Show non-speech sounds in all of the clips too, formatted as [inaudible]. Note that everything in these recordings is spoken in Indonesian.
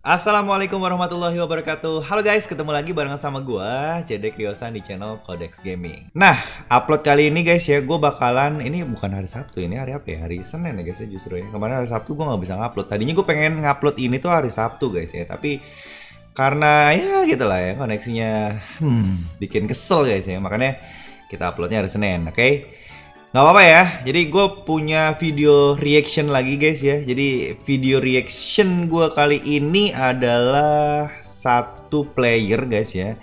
Assalamualaikum warahmatullahi wabarakatuh Halo guys, ketemu lagi barengan sama gua Cedek Riosan di channel Codex Gaming Nah, upload kali ini guys ya Gue bakalan, ini bukan hari Sabtu Ini hari apa ya? Hari Senin ya guys ya justru ya Kemarin hari Sabtu gue gak bisa ngupload Tadinya gue pengen ngupload ini tuh hari Sabtu guys ya Tapi karena ya gitu lah ya Koneksinya hmm, bikin kesel guys ya Makanya kita uploadnya hari Senin, oke? Okay? Gak apa-apa ya, jadi gue punya video reaction lagi guys ya. Jadi video reaction gue kali ini adalah satu player guys ya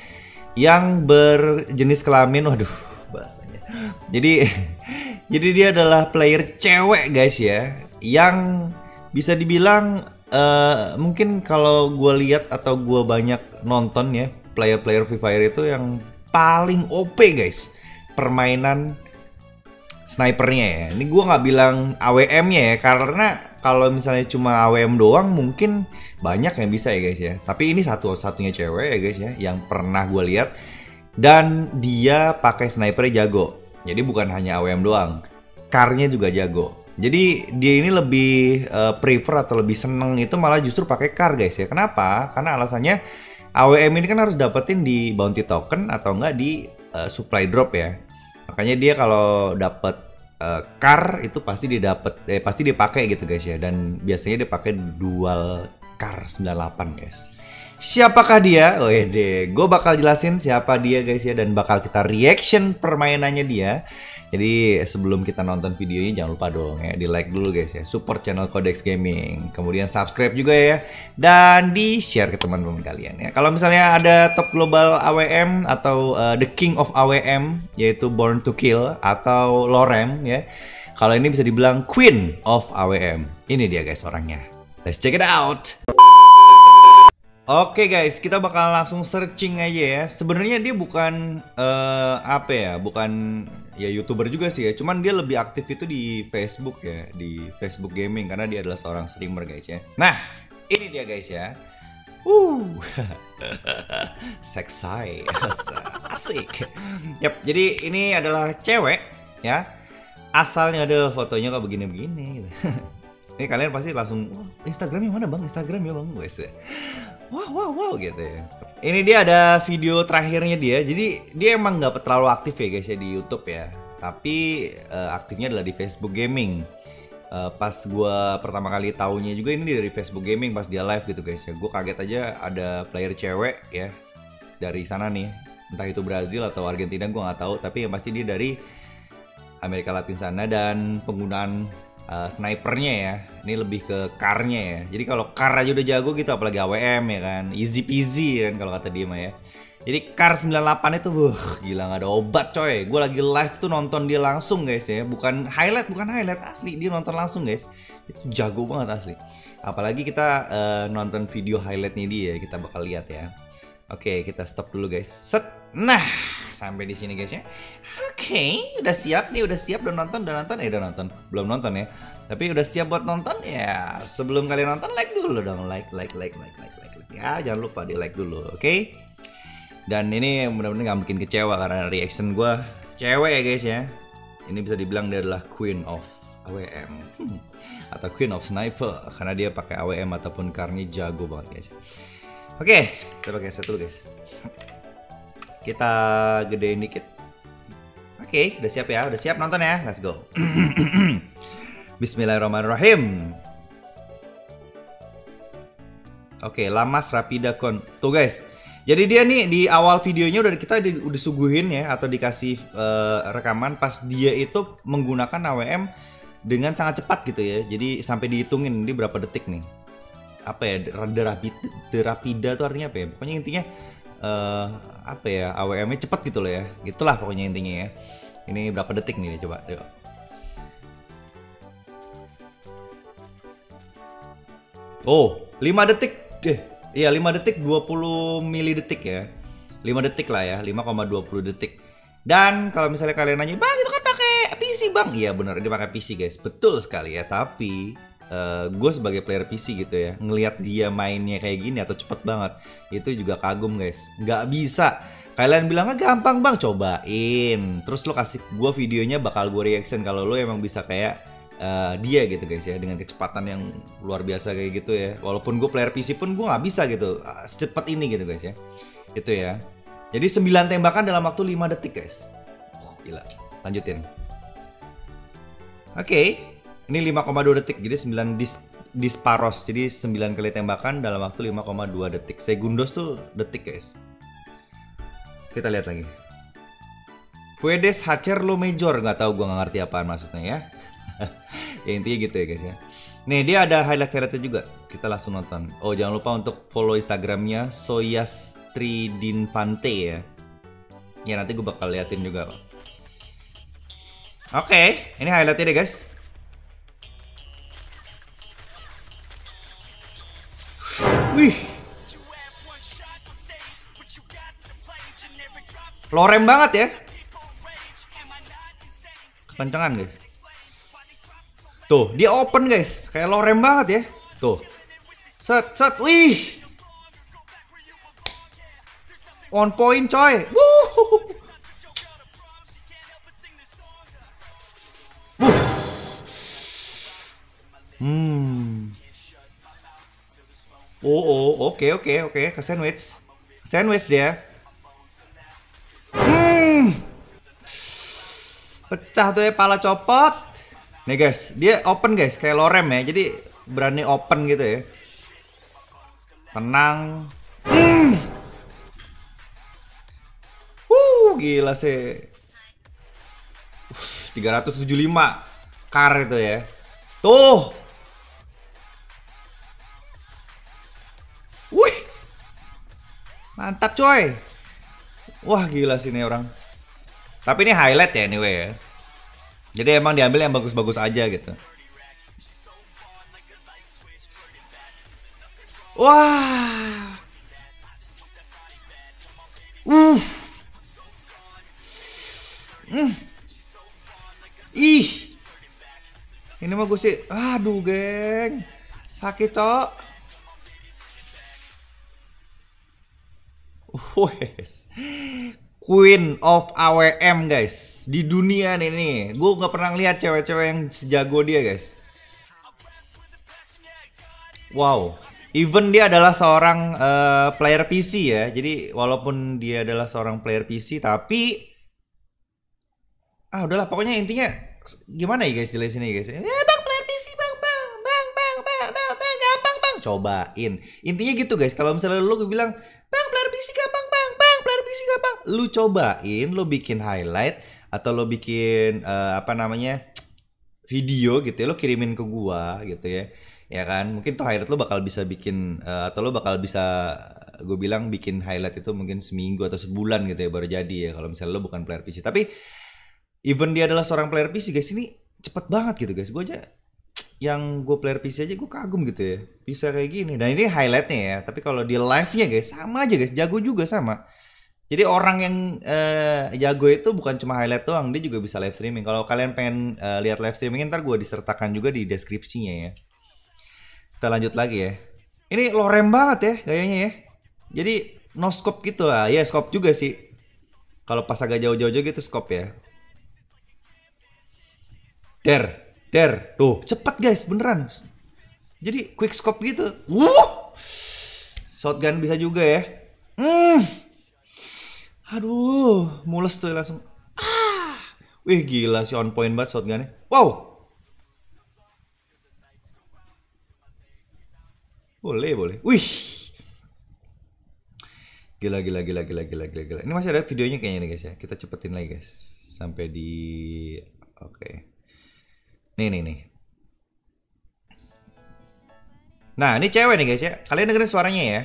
Yang berjenis kelamin, waduh bahasanya. Jadi, [laughs] jadi dia adalah player cewek guys ya Yang bisa dibilang uh, mungkin kalau gue lihat atau gue banyak nonton ya Player-player Free Fire itu yang paling OP guys Permainan snipernya ya. Ini gue nggak bilang AWM-nya ya, karena kalau misalnya cuma AWM doang mungkin banyak yang bisa ya guys ya. Tapi ini satu-satunya cewek ya guys ya, yang pernah gue lihat dan dia pakai snipernya jago. Jadi bukan hanya AWM doang, karnya juga jago. Jadi dia ini lebih uh, prefer atau lebih seneng itu malah justru pakai car guys ya. Kenapa? Karena alasannya AWM ini kan harus dapetin di bounty token atau enggak di uh, supply drop ya. Makanya dia kalau dapat uh, car itu pasti dia dapat eh pasti dia pakai gitu guys ya dan biasanya dia pakai dual car 98 guys. Siapakah dia? Oh deh, gue bakal jelasin siapa dia guys ya dan bakal kita reaction permainannya dia. Jadi sebelum kita nonton videonya jangan lupa dong ya di like dulu guys ya, support channel Codex Gaming, kemudian subscribe juga ya, dan di share ke teman-teman kalian ya. Kalau misalnya ada top global AWM atau uh, the king of AWM yaitu Born to Kill atau Lorem ya, kalau ini bisa dibilang queen of AWM. Ini dia guys orangnya. Let's check it out. Oke okay guys, kita bakal langsung searching aja ya. Sebenarnya dia bukan uh, apa ya, bukan ya youtuber juga sih ya. Cuman dia lebih aktif itu di Facebook ya, di Facebook gaming karena dia adalah seorang streamer guys ya. Nah, ini dia guys ya. Uh, [laughs] seksai, [laughs] asik. Yap, jadi ini adalah cewek ya. Asalnya ada fotonya kok begini-begini. [laughs] Ini kalian pasti langsung, Instagramnya mana bang? Instagram ya bang, guys wow wow wow gitu ya. Ini dia ada video terakhirnya dia. Jadi dia emang nggak terlalu aktif ya guys ya di YouTube ya. Tapi uh, aktifnya adalah di Facebook Gaming. Uh, pas gue pertama kali tahunya juga ini dari Facebook Gaming pas dia live gitu guys ya. Gue kaget aja ada player cewek ya dari sana nih. Entah itu Brazil atau Argentina gue nggak tahu. Tapi yang pasti dia dari Amerika Latin sana dan penggunaan uh, snipernya ya. Ini lebih ke karnya ya. Jadi kalau kar aja udah jago gitu apalagi AWM ya kan. Easy peasy kan kalau kata dia mah ya. Jadi Kar 98 itu buh, gila gak ada obat coy. Gue lagi live tuh nonton dia langsung guys ya. Bukan highlight, bukan highlight asli. Dia nonton langsung guys. Itu jago banget asli. Apalagi kita uh, nonton video highlightnya dia kita bakal lihat ya. Oke, kita stop dulu guys. Set. Nah, sampai di sini guys ya. Oke, udah siap nih, udah siap udah nonton, udah nonton, eh udah nonton, belum nonton ya. Tapi udah siap buat nonton ya. Sebelum kalian nonton like dulu dong, like, like, like, like, like, like, like. ya. Jangan lupa di like dulu, oke? Okay? Dan ini mudah-mudahan nggak bikin kecewa karena reaction gue cewek ya guys ya. Ini bisa dibilang dia adalah queen of AWM [laughs] atau queen of sniper karena dia pakai AWM ataupun karnya jago banget guys. Oke, kita pakai satu guys. Kita gedein dikit. Oke, udah siap ya, udah siap nonton ya. Let's go. [clears throat] Bismillahirrahmanirrahim. Oke, Lamas Rapida Con. Tuh guys, jadi dia nih di awal videonya udah kita di, udah suguhin ya atau dikasih uh, rekaman pas dia itu menggunakan AWM dengan sangat cepat gitu ya. Jadi sampai dihitungin ini berapa detik nih. Apa ya? Derapida tuh artinya apa ya? Pokoknya intinya uh, apa ya? AWM-nya cepat gitu loh ya. Gitulah pokoknya intinya ya. Ini berapa detik nih coba. Yuk. Oh, 5 detik deh Iya 5 detik 20 mili detik ya 5 detik lah ya 5,20 detik dan kalau misalnya kalian nanya bang itu kan pakai PC bang iya bener dia pakai PC guys betul sekali ya tapi uh, eh, gue sebagai player PC gitu ya ngelihat dia mainnya kayak gini atau cepet banget itu juga kagum guys. Nggak bisa. Kalian bilangnya gampang bang. Cobain. Terus lo kasih gue videonya bakal gue reaction kalau lo emang bisa kayak uh, dia gitu guys ya. Dengan kecepatan yang luar biasa kayak gitu ya. Walaupun gue player PC pun gue nggak bisa gitu uh, secepat ini gitu guys ya. Itu ya. Jadi 9 tembakan dalam waktu 5 detik guys. Uh, gila. Lanjutin. Oke. okay. Ini 5,2 detik jadi 9 dis disparos jadi 9 kali tembakan dalam waktu 5,2 detik. Segundos tuh detik guys. Kita lihat lagi. Puedes hacer lo major nggak tahu gue nggak ngerti apaan maksudnya ya. [laughs] Ya intinya gitu ya guys ya. Nih dia ada highlight highlightnya juga. Kita langsung nonton. Oh jangan lupa untuk follow instagramnya soyastridinfante ya. Ya nanti gue bakal liatin juga oke okay, ini highlightnya deh guys Wih. Lorem banget ya. Kencengan guys. Tuh, dia open guys. Kayak lorem banget ya. Tuh. Set, set. Wih. On point coy. Wuh. Hmm. Oh, oh, oke, okay, oke, okay, oke. Okay. Ke sandwich. Sandwich dia. Hmm. Pecah tuh ya, pala copot. Nih guys, dia open guys, kayak lorem ya. Jadi berani open gitu ya. Tenang. Hmm. Uh, gila sih. Uh, 375 kar itu ya. Tuh. Mantap coy. Wah gila sih ini orang. Tapi ini highlight ya anyway ya. Jadi emang diambil yang bagus-bagus aja gitu. Wah. Uh. Hmm. Ih. Ini mah gue sih, aduh geng. Sakit, Cok. Wes. Queen of AWM guys. Di dunia nih nih. Gue nggak pernah lihat cewek-cewek yang sejago dia guys. Wow. Even dia adalah seorang uh, player PC ya. Jadi walaupun dia adalah seorang player PC tapi ah udahlah. Pokoknya intinya gimana ya guys jelasin ini guys? Eh, bang player PC bang bang bang bang bang bang bang gampang bang. Cobain. Intinya gitu guys. Kalau misalnya lu bilang bang player PC gampang bang bang player PC gampang lu cobain lu bikin highlight atau lo bikin uh, apa namanya video gitu ya lo kirimin ke gua gitu ya. Ya kan? Mungkin tuh highlight lo bakal bisa bikin uh, atau lo bakal bisa gue bilang bikin highlight itu mungkin seminggu atau sebulan gitu ya baru jadi ya kalau misalnya lo bukan player PC tapi even dia adalah seorang player PC guys ini cepet banget gitu guys. Gue aja yang gue player PC aja gue kagum gitu ya bisa kayak gini. Dan ini highlightnya ya tapi kalau di live nya guys sama aja guys. Jago juga sama jadi orang yang uh, jago itu bukan cuma highlight doang, dia juga bisa live streaming. Kalau kalian pengen uh, lihat live streaming, ntar gue disertakan juga di deskripsinya ya. Kita lanjut lagi ya. Ini lorem banget ya gayanya ya. Jadi no scope gitu lah. Ya scope juga sih. Kalau pas agak jauh-jauh gitu scope ya. Der, der, tuh cepet guys beneran. Jadi quick scope gitu. Wuh, shotgun bisa juga ya. Hmm. Aduh, mules tuh langsung. Ah, wih gila sih on point banget shotgunnya. Wow. Boleh, boleh. Wih. Gila, gila, gila, gila, gila, gila, gila. Ini masih ada videonya kayaknya nih guys ya. Kita cepetin lagi guys. Sampai di... Oke. Okay. Nih, nih, nih. Nah, ini cewek nih guys ya. Kalian dengerin suaranya ya.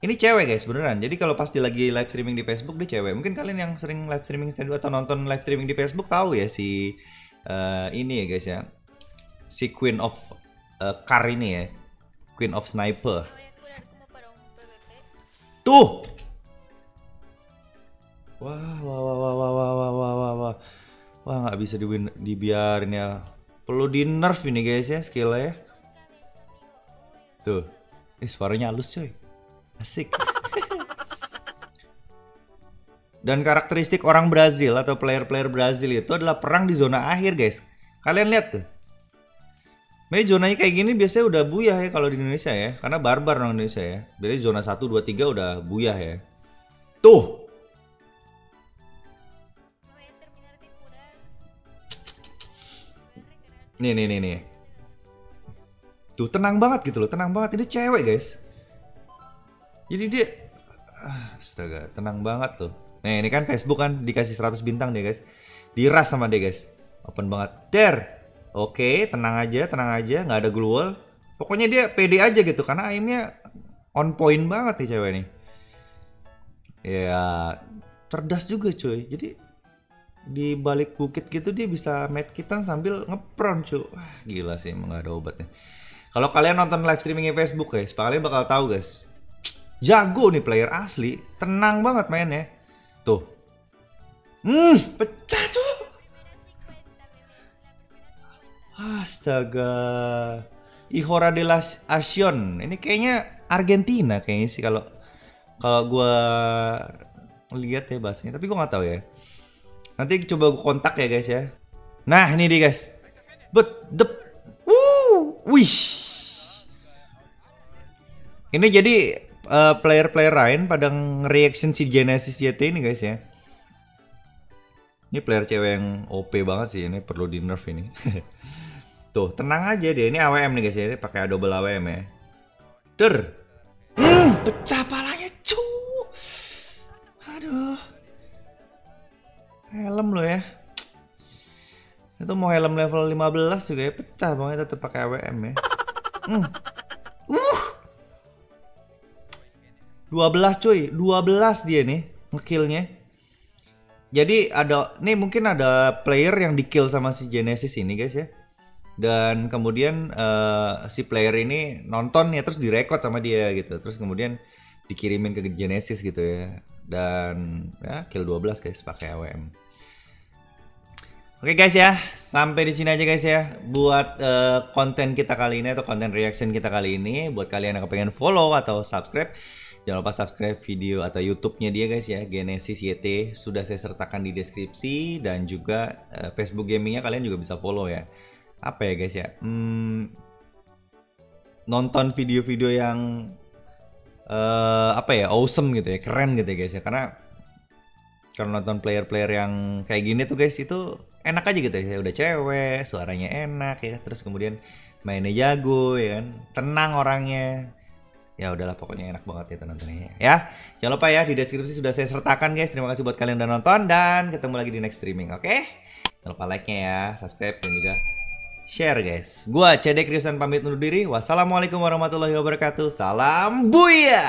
Ini cewek guys beneran. Jadi kalau pas dia lagi live streaming di Facebook dia cewek. Mungkin kalian yang sering live streaming stand atau nonton live streaming di Facebook tahu ya si uh, ini ya guys ya. Si Queen of uh, Car ini ya. Queen of Sniper. Tuh. Wah, wah, wah, wah, wah, wah, wah, wah, wah, wah. Wah, nggak bisa dibiarin ya. Perlu di nerf ini guys ya skillnya ya. Tuh. Eh, suaranya halus coy. Asik. Dan karakteristik orang Brazil atau player-player Brazil itu adalah perang di zona akhir, guys. Kalian lihat tuh. Tapi zonanya kayak gini biasanya udah buyah ya kalau di Indonesia ya, karena barbar orang Indonesia ya. Jadi zona 1 2 3 udah buyah ya. Tuh. Nih nih nih nih. Tuh tenang banget gitu loh, tenang banget. Ini cewek guys. Jadi dia ah, astaga, tenang banget tuh. Nah, ini kan Facebook kan dikasih 100 bintang deh guys. Diras sama dia guys. Open banget. Der. Oke, tenang aja, tenang aja, nggak ada glue Pokoknya dia pede aja gitu karena aimnya on point banget nih cewek nih. Ya, cerdas juga cuy. Jadi di balik bukit gitu dia bisa medkitan sambil ngepron cuy. Wah, gila sih emang gak ada obatnya. Kalau kalian nonton live streamingnya Facebook guys, kalian bakal tahu guys. Jago nih player asli, tenang banget mainnya. Tuh. Hmm, pecah cuy. Astaga. Ihora de la Asion. Ini kayaknya Argentina kayaknya sih kalau kalau gua lihat ya bahasanya, tapi gua nggak tahu ya. Nanti coba gua kontak ya guys ya. Nah, ini dia guys. But the wih. Ini jadi uh, player-player lain pada reaction si Genesis YT ini guys ya. Ini player cewek yang OP banget sih ini perlu di nerf ini. [laughs] Tuh, tenang aja dia. Ini AWM nih guys ya. Ini pakai double AWM ya. Der. Hmm, pecah palanya, cu. Aduh. Helm lo ya. Itu mau helm level 15 juga ya pecah banget tetap pakai AWM ya. Hmm. 12 cuy, 12 dia nih ngekillnya. Jadi ada nih mungkin ada player yang di kill sama si Genesis ini guys ya. Dan kemudian uh, si player ini nonton ya terus direkod sama dia gitu. Terus kemudian dikirimin ke Genesis gitu ya. Dan ya kill 12 guys pakai AWM Oke guys ya, sampai di sini aja guys ya. Buat uh, konten kita kali ini atau konten reaction kita kali ini. Buat kalian yang pengen follow atau subscribe, jangan lupa subscribe video atau YouTube-nya dia guys ya, Genesis YT sudah saya sertakan di deskripsi dan juga uh, Facebook gamingnya kalian juga bisa follow ya. Apa ya guys ya? Hmm, nonton video-video yang uh, apa ya awesome gitu ya. Keren gitu ya guys ya. Karena kalau nonton player-player yang kayak gini tuh guys itu enak aja gitu ya. Udah cewek suaranya enak ya. Terus kemudian mainnya jago ya kan. Tenang orangnya ya udahlah pokoknya enak banget ya tontonannya ya jangan lupa ya di deskripsi sudah saya sertakan guys. Terima kasih buat kalian udah nonton dan ketemu lagi di next streaming oke? Okay? jangan lupa like nya ya subscribe dan juga share guys. Gua Cedek Riusan pamit undur diri. Wassalamualaikum warahmatullahi wabarakatuh. Salam buya!